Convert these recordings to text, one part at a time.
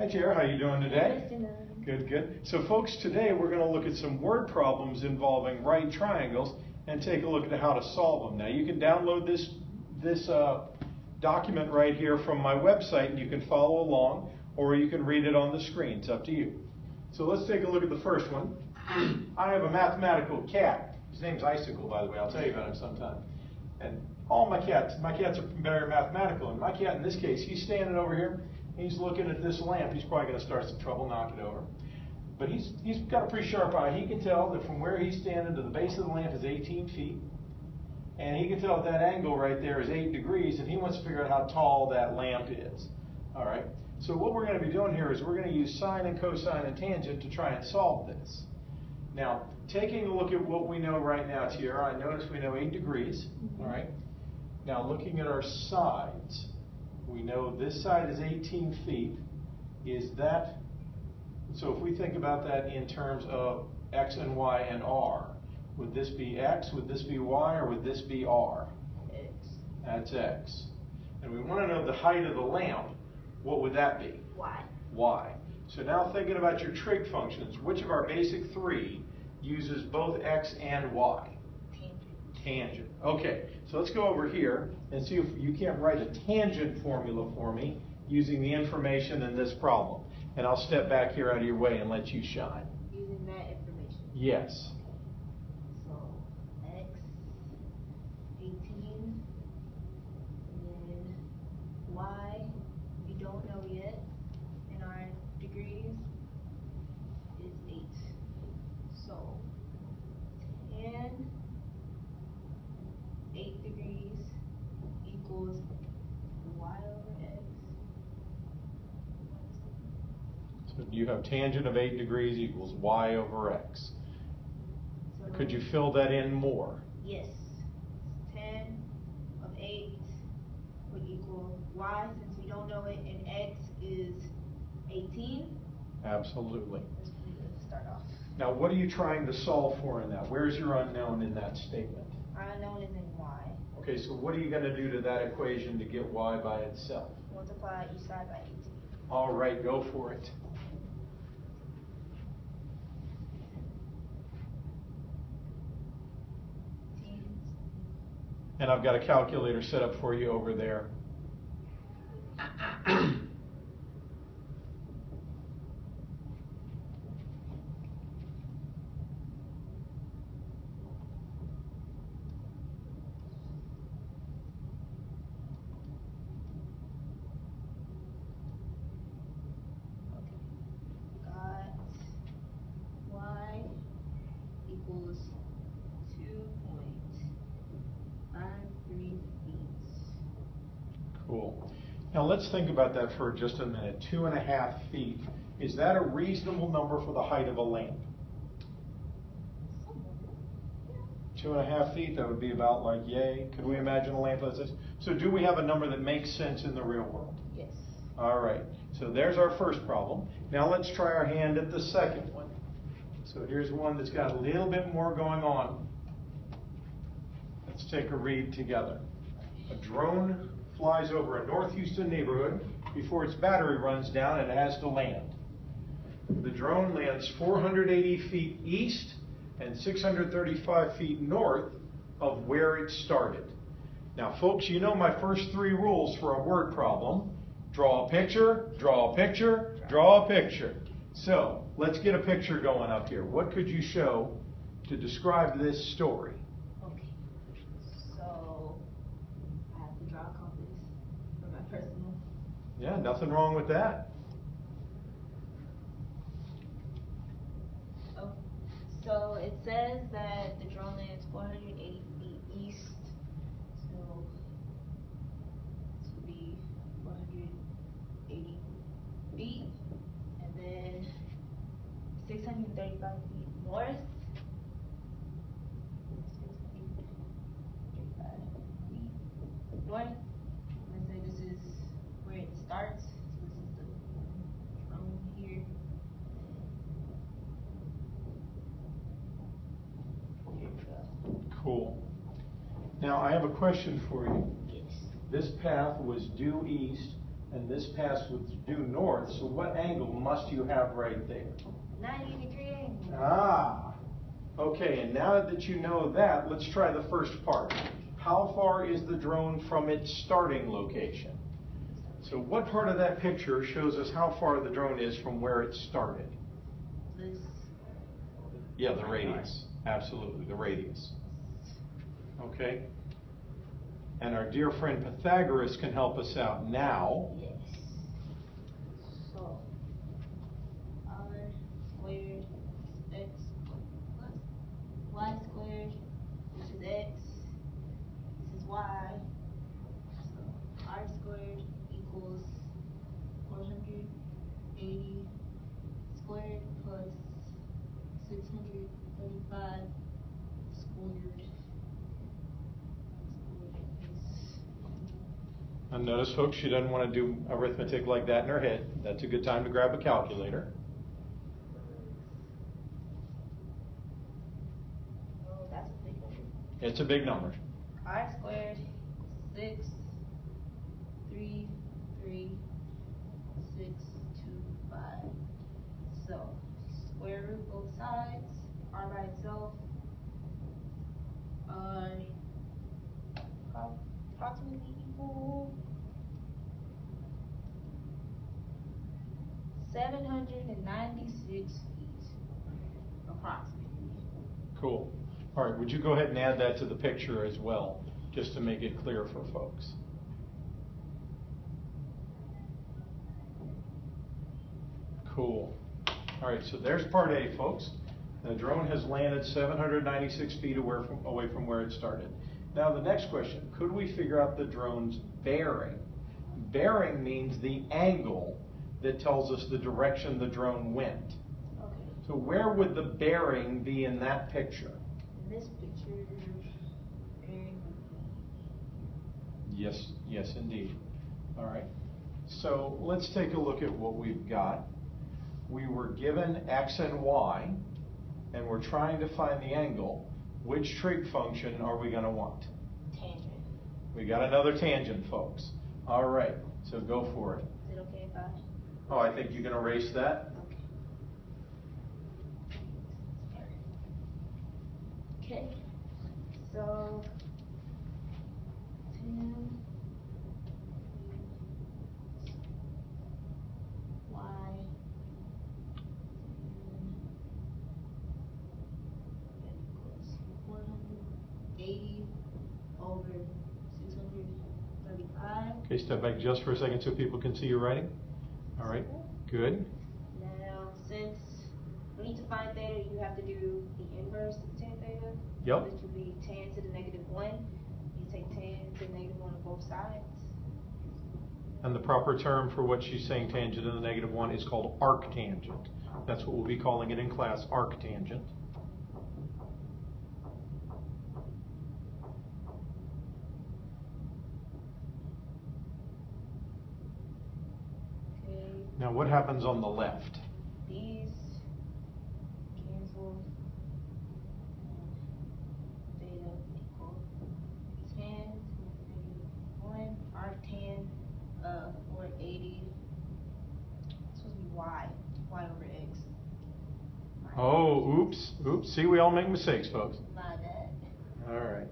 Hi, Chair. How you doing today? Good, good. So, folks, today we're going to look at some word problems involving right triangles and take a look at how to solve them. Now, you can download this this uh, document right here from my website, and you can follow along, or you can read it on the screen. It's up to you. So, let's take a look at the first one. I have a mathematical cat. His name's Icicle, by the way. I'll tell you about him sometime. And all my cats, my cats are very mathematical. And my cat, in this case, he's standing over here. He's looking at this lamp. He's probably going to start some trouble, knock it over. But he's, he's got a pretty sharp eye. He can tell that from where he's standing to the base of the lamp is 18 feet. And he can tell that that angle right there is 8 degrees, and he wants to figure out how tall that lamp is. All right? So what we're going to be doing here is we're going to use sine and cosine and tangent to try and solve this. Now, taking a look at what we know right now, Tiara, I notice we know 8 degrees. Mm-hmm. All right? Now, looking at our sides, we know this side is 18 feet. Is that, so if we think about that in terms of x and y and r, would this be x, would this be y, or would this be r? X. That's x. And we want to know the height of the lamp. What would that be? Y. y. So now thinking about your trig functions, which of our basic three uses both x and y? Tangent. Okay, so let's go over here and see if you can't write a tangent formula for me using the information in this problem. And I'll step back here out of your way and let you shine. Using that information. Yes. So X eighteen and then Y we don't know yet in our degrees is eight. So tan eight degrees equals Y over X. So you have tangent of 8 degrees equals y over x. So Could you fill that in more? Yes. Tan of eight would equal y, since we don't know it, and x is eighteen. Absolutely. That's pretty start off. Now, what are you trying to solve for in that? Where's your unknown in that statement? Our unknown is in y. Okay, so what are you going to do to that equation to get y by itself? Multiply each side by eighteen. All right, go for it. And I've got a calculator set up for you over there. Okay. Got y equals two point five three feet. Cool. Now let's think about that for just a minute. Two and a half feet. Is that a reasonable number for the height of a lamp? Two and a half feet, that would be about like yay. Could we imagine a lamp like this? So do we have a number that makes sense in the real world? Yes. All right, so there's our first problem. Now let's try our hand at the second one. So here's one that's got a little bit more going on. Let's take a read together. A drone flies over a North Houston neighborhood before its battery runs down and it has to land. The drone lands 480 feet east and 635 feet north of where it started. Now, folks, you know my first three rules for a word problem draw a picture, draw a picture, draw a picture. So, let's get a picture going up here. What could you show to describe this story? Okay. So I have to draw a compass for my personal. Yeah, nothing wrong with that. Oh, so it says that the drone lands 480 feet east. So this would be 480 feet, and then 635 feet north. 635 feet north. Let's say this is where it starts. So this is the drone here. Here we go. Cool. Now, I have a question for you. Yes. This path was due east and this path was due north, so what angle must you have right there? Ninety degree angle. Ah, okay, and now that you know that, let's try the first part. How far is the drone from its starting location? So what part of that picture shows us how far the drone is from where it started? This, Yeah, the radius, absolutely, the radius. Okay? And our dear friend Pythagoras can help us out now. yes. So, R squared is X plus Y squared, which is X. This is Y. So, R squared equals four hundred eighty squared plus six hundred thirty-five squared. And notice, folks, she doesn't want to do arithmetic like that in her head. That's a good time to grab a calculator. Oh, that's a big number. It's a big number. R squared, six, three, three, six, two, five. So, square root both sides, R by itself, pro- approximately equal seven hundred and ninety-six feet, approximately. Cool. All right, would you go ahead and add that to the picture as well, just to make it clear for folks? Cool. All right, so there's part A, folks. The drone has landed 796 feet away from, away from where it started. Now, the next question, could we figure out the drone's bearing? Bearing means the angle that tells us the direction the drone went. Okay, So where would the bearing be in that picture? in this picture, bearing Yes, yes, indeed. All right. So let's take a look at what we've got. We were given x and y, and we're trying to find the angle. Which trig function are we going to want? tangent. We got another tangent, folks. All right, so go for it. Is it okay if I? Oh, I think you can erase that. Okay. Okay, so ten y that equals four hundred eighty over six hundred thirty-five. Okay, step back just for a second so people can see your writing. All right, good. Now, since we need to find theta, you have to do the inverse of tan theta. Yep. Which would be tan to the negative one. You take tan to the negative one on both sides. And the proper term for what she's saying tangent to the negative one is called arctangent. That's what we'll be calling it in class, arctangent. Okay, Now, what happens on the left? these cancel. Uh, theta equal tan uh, to the negative one, arctan of four eighty. This supposed to be y, y over x. My Oh, oops, oops. See, we all make mistakes, folks. My bad. All right.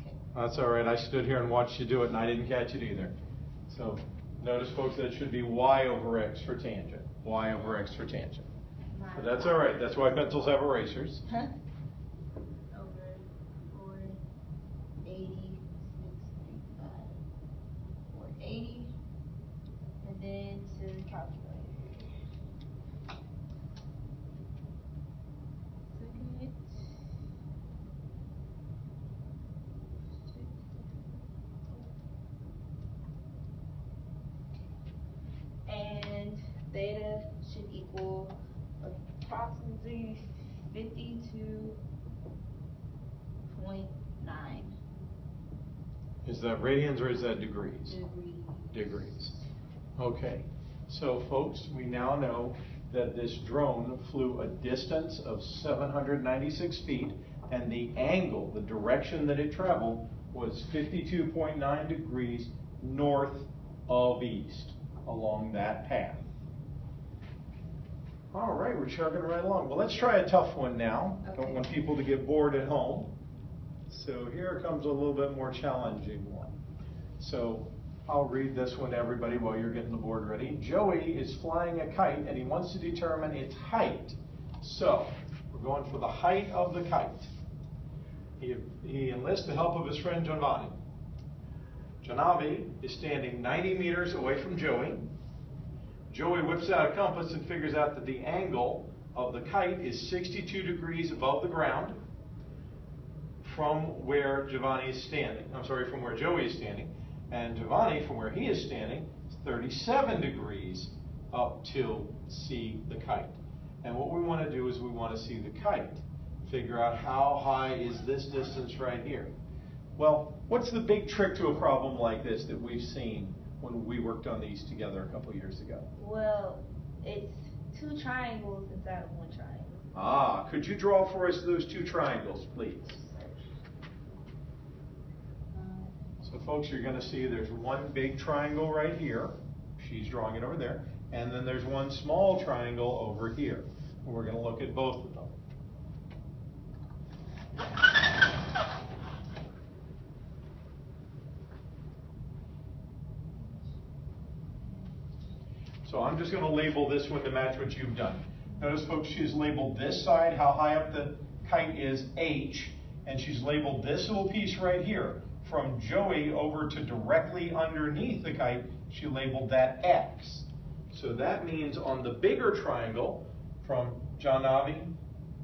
Okay. That's all right. I stood here and watched you do it, and I didn't catch it either. So, notice, folks, that should be y over x for tangent. y over x for tangent. But that's all right. That's why pencils have erasers. Huh? Over four eighty six three five four eighty, and then to the calculator. Second. And theta should equal approximately fifty-two point nine Is that radians or is that degrees? degrees. Degrees. Okay. So, folks, we now know that this drone flew a distance of 796 feet, and the angle, the direction that it traveled, was 52.9 degrees north of east along that path. All right, we're chugging right along. Well, let's try a tough one now. Don't want people to get bored at home. So here comes a little bit more challenging one. So I'll read this one to everybody while you're getting the board ready. Joey is flying a kite and he wants to determine its height. So we're going for the height of the kite. He, he enlists the help of his friend Giovanni. Janavi is standing 90 meters away from Joey. Joey whips out a compass and figures out that the angle of the kite is 62 degrees above the ground from where Giovanni is standing. I'm sorry, from where Joey is standing. And Giovanni, from where he is standing, is 37 degrees up to see the kite. And what we want to do is we want to see the kite. Figure out how high is this distance right here. Well, what's the big trick to a problem like this that we've seen when we worked on these together a couple years ago? Well, it's two triangles inside of one triangle. Ah, could you draw for us those two triangles, please? So folks, you're gonna see there's one big triangle right here. She's drawing it over there. And then there's one small triangle over here. And We're gonna look at both of them. Just gonna label this one to match what you've done. Notice folks, she's labeled this side, how high up the kite is H, and she's labeled this little piece right here. From Joey over to directly underneath the kite, she labeled that X. So that means on the bigger triangle, from John Navi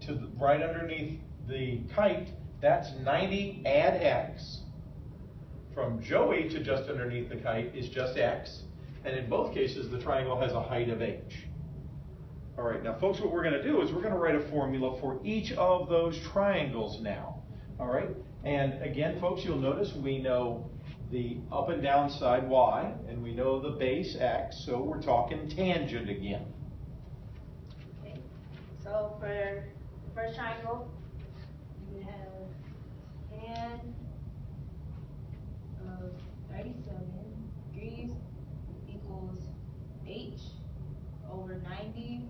to the, right underneath the kite, that's 90 add X. From Joey to just underneath the kite is just X. And in both cases, the triangle has a height of H. All right, now folks, what we're gonna do is we're gonna write a formula for each of those triangles now. All right, and again, folks, you'll notice we know the up and down side Y, and we know the base X, so we're talking tangent again. Okay, so for the first triangle, would have tan of thirty-seven degrees equals H over ninety.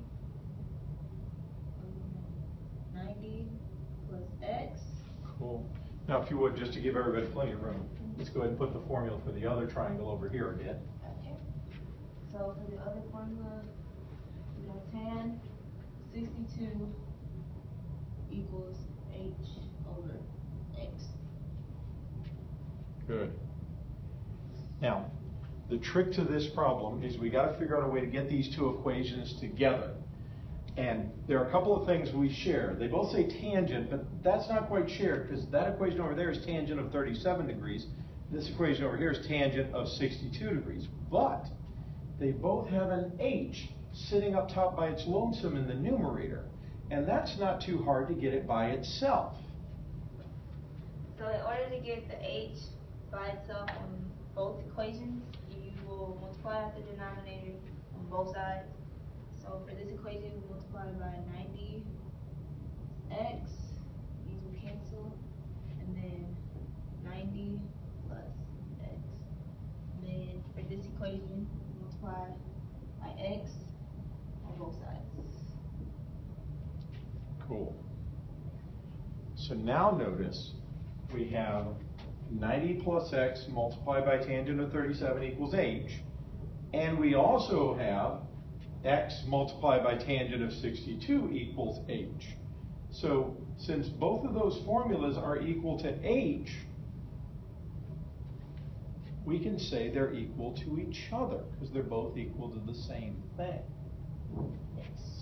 Ninety plus X. Cool. Now, if you would, just to give everybody plenty of room, let's go ahead and put the formula for the other triangle over here again. Okay. So for the other formula, we have tan sixty-two equals H over X. Good. Now, the trick to this problem is we gotta figure out a way to get these two equations together. And there are a couple of things we share. They both say tangent, but that's not quite shared, because that equation over there is tangent of thirty-seven degrees. This equation over here is tangent of sixty-two degrees. But they both have an H sitting up top by its lonesome in the numerator. And that's not too hard to get it by itself. So in order to get the H by itself on both equations, will multiply out the denominator on both sides. So for this equation, we multiply by ninety X, these will cancel, and then ninety plus X. And then for this equation, we multiply by X on both sides. Cool. So now notice, we have ninety plus x multiplied by tangent of thirty-seven equals h. And we also have x multiplied by tangent of sixty-two equals h. So since both of those formulas are equal to h, we can say they're equal to each other, because they're both equal to the same thing.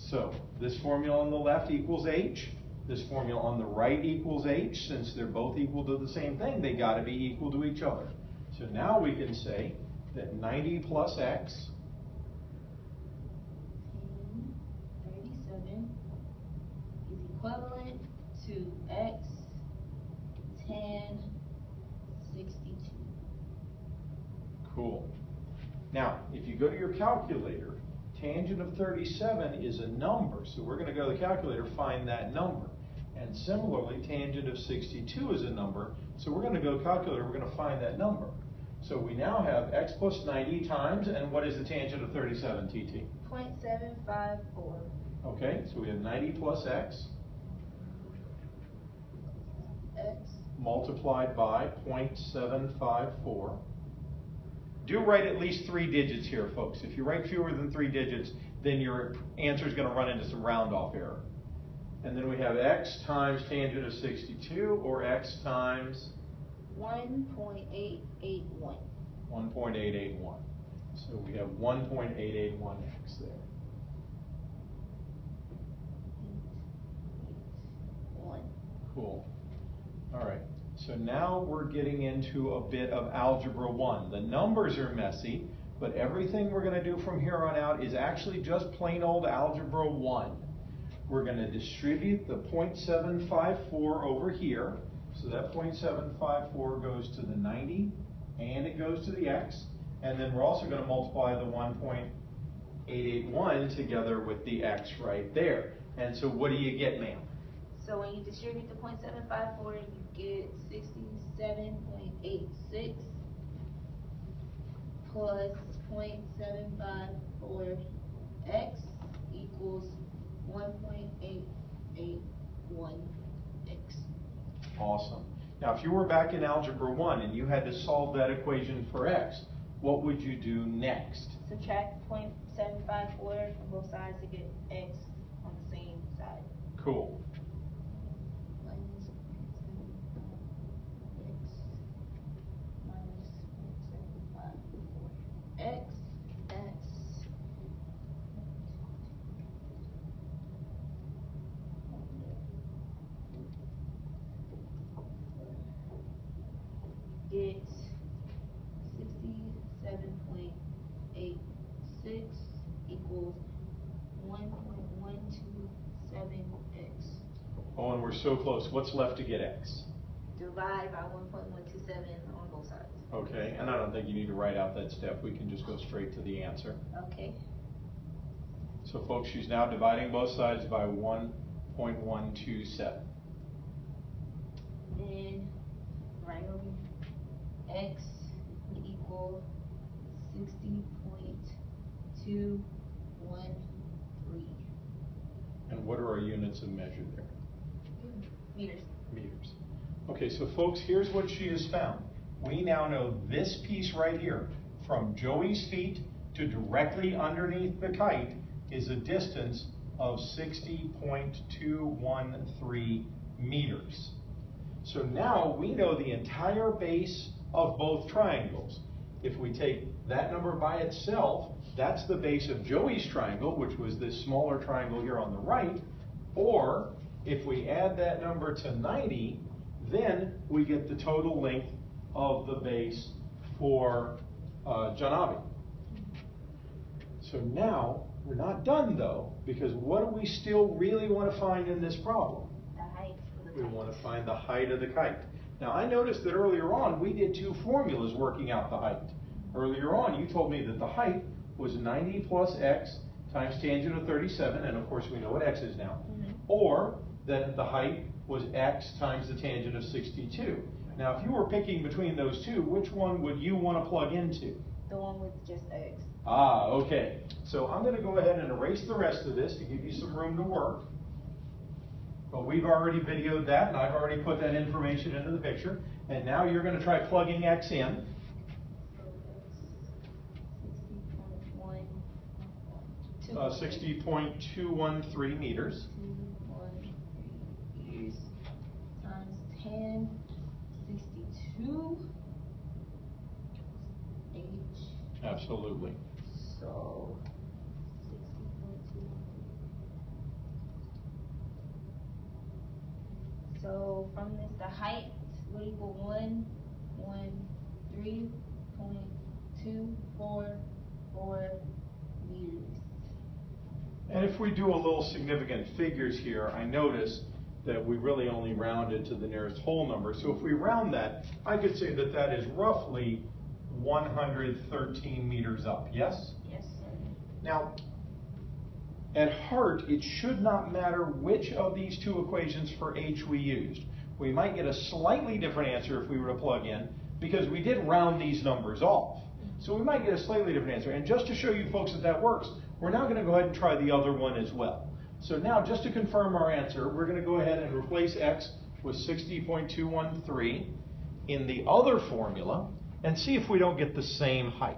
So this formula on the left equals h. This formula on the right equals h. Since they're both equal to the same thing, they got to be equal to each other. So now we can say that 90 plus x is equivalent to X tan sixty-two. Cool. Now, if you go to your calculator, tangent of 37 is a number. So we're going to go to the calculator, find that number. And similarly, tangent of 62 is a number. So we're going to go calculator, we're going to find that number. So we now have x plus 90 times, and what is the tangent of 37, TT? 0.754. Okay, so we have 90 plus x X. multiplied by 0.754. Do write at least three digits here, folks. If you write fewer than three digits, then your answer is going to run into some round off error. And then we have x times tangent of 62, or x times 1.881. 1.881. So we have 1.881x there. Cool. All right. So now we're getting into a bit of algebra one. The numbers are messy, but everything we're going to do from here on out is actually just plain old algebra one. We're going to distribute the 0.754 over here. So that 0.754 goes to the 90 and it goes to the x. And then we're also going to multiply the 1.881 together with the x right there. And so what do you get, ma'am? So when you distribute the 0.754, you get 67.86 plus 0.754x equals 1.881x. Awesome. Now, if you were back in Algebra 1 and you had to solve that equation for x, what would you do next? Subtract 0.754 from both sides to get x on the same side. Cool. equals 1.127x. Oh, and we're so close. What's left to get x? Divide by 1.127 on both sides. Okay, and I don't think you need to write out that step. We can just go straight to the answer. Okay. So folks, she's now dividing both sides by 1.127. And right over x equals 60.2 And what are our units of measure there? meters. meters. Okay, so folks, here's what she has found. We now know this piece right here, from Joey's feet to directly underneath the kite, is a distance of 60.213 meters. So now we know the entire base of both triangles. If we take that number by itself, that's the base of Joey's triangle, which was this smaller triangle here on the right, or if we add that number to 90, then we get the total length of the base for uh, Janabi. So now, we're not done though, because what do we still really want to find in this problem? The height We want to find the height of the kite. Now, I noticed that earlier on, we did two formulas working out the height. Earlier on, you told me that the height was 90 plus x times tangent of 37, and of course, we know what x is now. Mhm. Or that the height was x times the tangent of 62. Now, if you were picking between those two, which one would you want to plug into? The one with just x. Ah, okay. So I'm going to go ahead and erase the rest of this to give you some room to work. But we've already videoed that, and I've already put that information into the picture. And now you're going to try plugging x in. So that's sixty point one. Uh, 60.213 meters. Two, one, three meters times tan, sixty-two. H, Absolutely. so sixty point two. So from this, the height would equal one, one, three point two, four, four meters. And if we do a little significant figures here, I notice that we really only rounded to the nearest whole number. So if we round that, I could say that that is roughly 113 meters up, yes? Yes, sir. Now, at heart, it should not matter which of these two equations for h we used. We might get a slightly different answer if we were to plug in, because we did round these numbers off. So we might get a slightly different answer. And just to show you folks that that works, we're now going to go ahead and try the other one as well. So now, just to confirm our answer, we're going to go ahead and replace x with 60.213 in the other formula and see if we don't get the same height.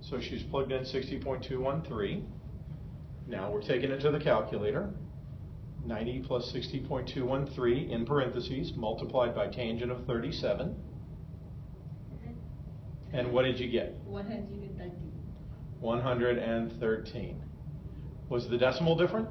So she's plugged in 60.213. Now we're taking it to the calculator. 90 plus 60.213 in parentheses multiplied by tangent of 37. And what did you get? 113. 113. Was the decimal different?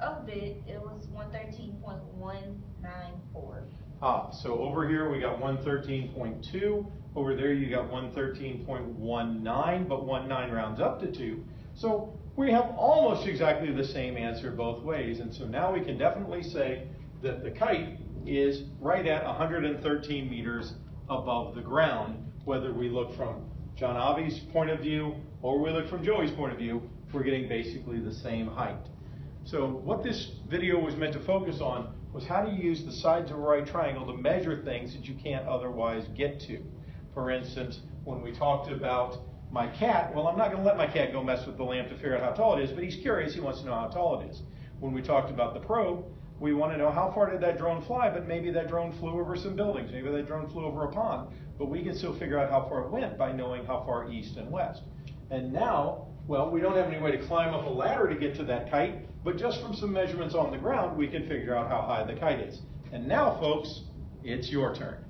A bit, it was 113.194. Ah, so over here we got 113.2. Over there you got 113.19, but 19 rounds up to 2. So we have almost exactly the same answer both ways. And so now we can definitely say that the kite is right at 113 meters above the ground, whether we look from John Avi's point of view or we look from Joey's point of view, we're getting basically the same height. So what this video was meant to focus on was how do you use the sides of a right triangle to measure things that you can't otherwise get to. For instance, when we talked about my cat, well, I'm not going to let my cat go mess with the lamp to figure out how tall it is, but he's curious. He wants to know how tall it is. When we talked about the probe, we want to know how far did that drone fly, but maybe that drone flew over some buildings. Maybe that drone flew over a pond. But we can still figure out how far it went by knowing how far east and west. And now, well, we don't have any way to climb up a ladder to get to that kite, but just from some measurements on the ground, we can figure out how high the kite is. And now, folks, it's your turn.